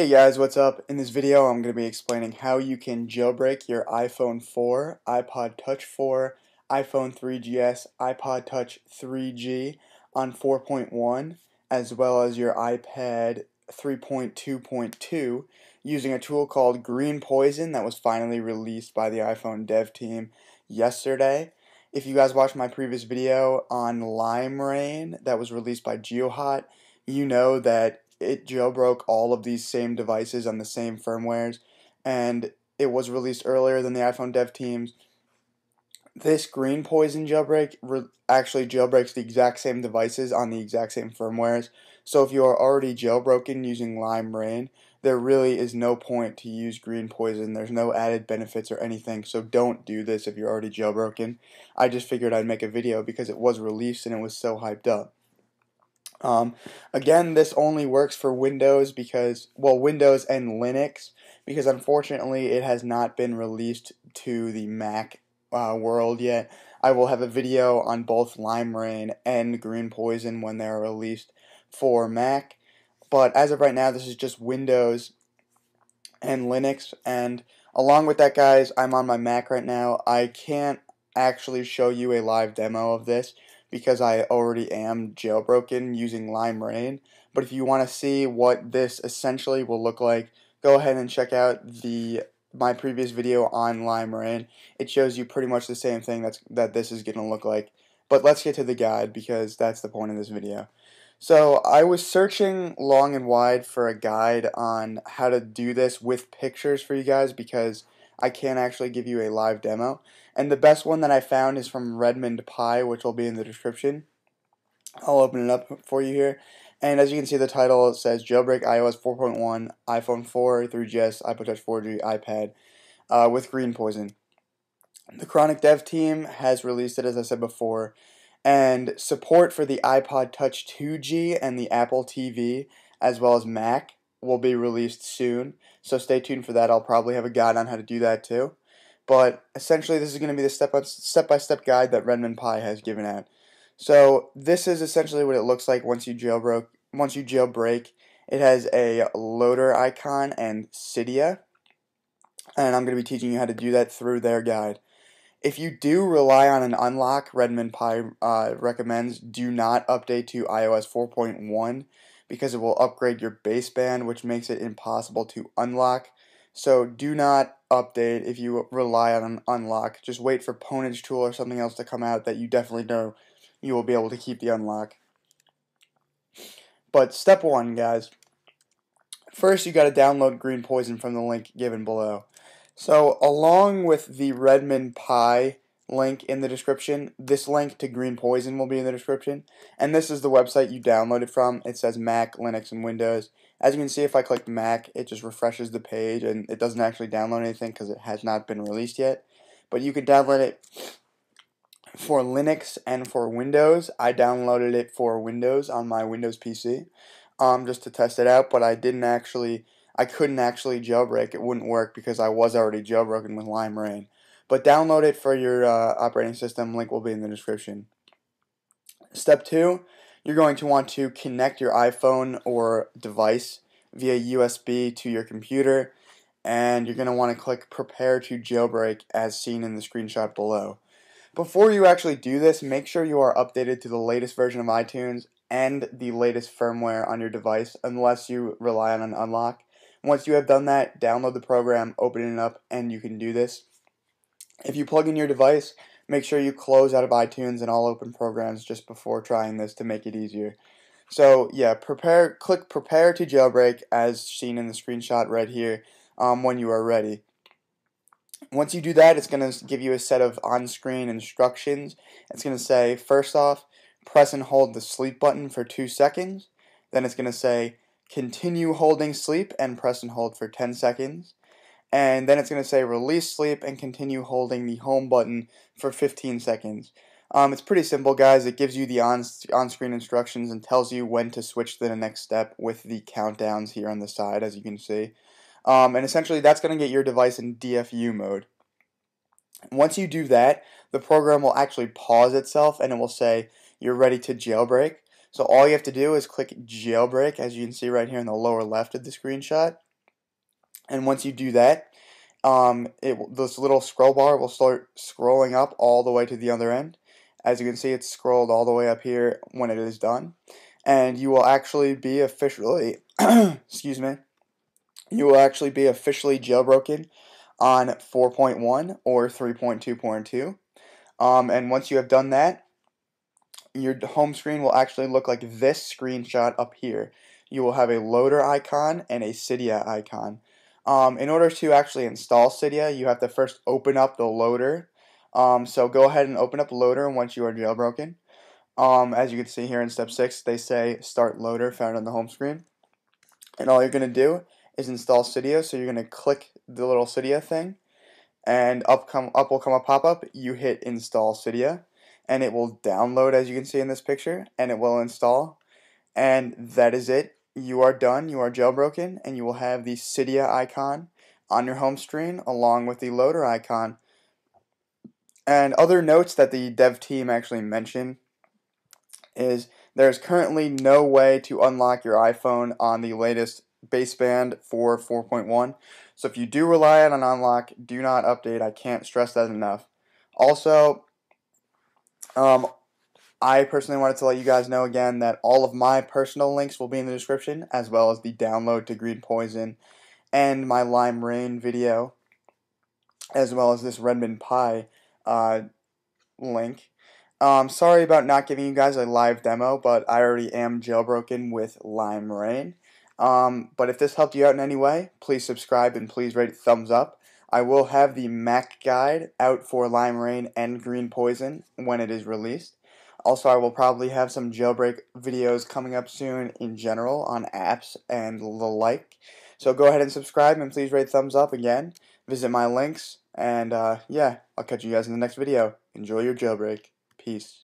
Hey guys, what's up? In this video I'm going to be explaining how you can jailbreak your iPhone 4, iPod Touch 4, iPhone 3GS, iPod Touch 3G on 4.1, as well as your iPad 3.2.2 using a tool called Green Poison that was finally released by the iPhone dev team yesterday. If you guys watched my previous video on Lime Rain that was released by GeoHot, you know that it jailbroke all of these same devices on the same firmwares, and it was released earlier than the iPhone dev teams. This green poison jailbreak actually jailbreaks the exact same devices on the exact same firmwares. So if you are already jailbroken using Lime Rain, there really is no point to use green poison. There's no added benefits or anything, so don't do this if you're already jailbroken. I just figured I'd make a video because it was released and it was so hyped up. Um, again, this only works for Windows because, well, Windows and Linux, because unfortunately it has not been released to the Mac uh, world yet. I will have a video on both Lime Rain and Green Poison when they're released for Mac. But as of right now, this is just Windows and Linux. And along with that, guys, I'm on my Mac right now. I can't actually show you a live demo of this because I already am jailbroken using Lime Rain. But if you want to see what this essentially will look like, go ahead and check out the my previous video on Lime Rain. It shows you pretty much the same thing that's that this is going to look like. But let's get to the guide because that's the point of this video. So I was searching long and wide for a guide on how to do this with pictures for you guys because I can't actually give you a live demo. And the best one that I found is from Redmond Pie, which will be in the description. I'll open it up for you here. And as you can see, the title says Jailbreak iOS 4.1, iPhone 4, 3GS, iPod Touch 4G, iPad uh, with Green Poison. The Chronic Dev team has released it, as I said before, and support for the iPod Touch 2G and the Apple TV, as well as Mac, will be released soon. So stay tuned for that. I'll probably have a guide on how to do that too. But essentially, this is going to be the step by step guide that Redmond Pie has given out. So this is essentially what it looks like once you jailbreak. Once you jailbreak, it has a loader icon and Cydia, and I'm going to be teaching you how to do that through their guide. If you do rely on an unlock, Redmond Pie uh, recommends do not update to iOS 4.1 because it will upgrade your baseband, which makes it impossible to unlock. So do not update if you rely on an unlock. Just wait for Pwnage Tool or something else to come out that you definitely know you will be able to keep the unlock. But step one, guys. First, you got to download Green Poison from the link given below. So, along with the Redmond Pie link in the description. This link to Green Poison will be in the description. And this is the website you downloaded from. It says Mac, Linux, and Windows. As you can see, if I click Mac, it just refreshes the page and it doesn't actually download anything because it has not been released yet. But you can download it for Linux and for Windows. I downloaded it for Windows on my Windows PC um, just to test it out, but I didn't actually, I couldn't actually jailbreak. It wouldn't work because I was already jailbroken with Limerain. But download it for your uh, operating system. Link will be in the description. Step two, you're going to want to connect your iPhone or device via USB to your computer and you're going to want to click prepare to jailbreak as seen in the screenshot below. Before you actually do this, make sure you are updated to the latest version of iTunes and the latest firmware on your device unless you rely on an unlock. Once you have done that, download the program, open it up, and you can do this. If you plug in your device, make sure you close out of iTunes and all open programs just before trying this to make it easier. So yeah, prepare. Click prepare to jailbreak as seen in the screenshot right here um, when you are ready. Once you do that, it's going to give you a set of on-screen instructions. It's going to say, first off, press and hold the sleep button for 2 seconds. Then it's going to say, continue holding sleep and press and hold for 10 seconds and then it's going to say release sleep and continue holding the home button for 15 seconds. Um, it's pretty simple, guys. It gives you the on, on-screen instructions and tells you when to switch to the next step with the countdowns here on the side, as you can see. Um, and essentially, that's going to get your device in DFU mode. Once you do that, the program will actually pause itself and it will say, you're ready to jailbreak. So all you have to do is click jailbreak, as you can see right here in the lower left of the screenshot And once you do that, um, it this little scroll bar will start scrolling up all the way to the other end. As you can see, it's scrolled all the way up here when it is done. And you will actually be officially, excuse me, you will actually be officially jailbroken on 4.1 or 3.2.2. Um, and once you have done that, your home screen will actually look like this screenshot up here. You will have a loader icon and a Cydia icon. Um, in order to actually install Cydia, you have to first open up the loader. Um, so go ahead and open up loader once you are jailbroken. Um, as you can see here in step 6, they say start loader found on the home screen. And all you're going to do is install Cydia. So you're going to click the little Cydia thing and up come up will come a pop-up. You hit install Cydia and it will download as you can see in this picture and it will install and that is it you are done you are jailbroken and you will have the Cydia icon on your home screen along with the loader icon. And other notes that the dev team actually mentioned is there's currently no way to unlock your iPhone on the latest baseband for 4.1 so if you do rely on an unlock do not update. I can't stress that enough. Also um, I personally wanted to let you guys know again that all of my personal links will be in the description, as well as the download to Green Poison and my Lime Rain video, as well as this Redmond Pie uh, link. Um, sorry about not giving you guys a live demo, but I already am jailbroken with Lime Rain. Um, but if this helped you out in any way, please subscribe and please rate thumbs up. I will have the Mac guide out for Lime Rain and Green Poison when it is released. Also, I will probably have some jailbreak videos coming up soon in general on apps and the like. So go ahead and subscribe and please rate thumbs up again. Visit my links and uh, yeah, I'll catch you guys in the next video. Enjoy your jailbreak. Peace.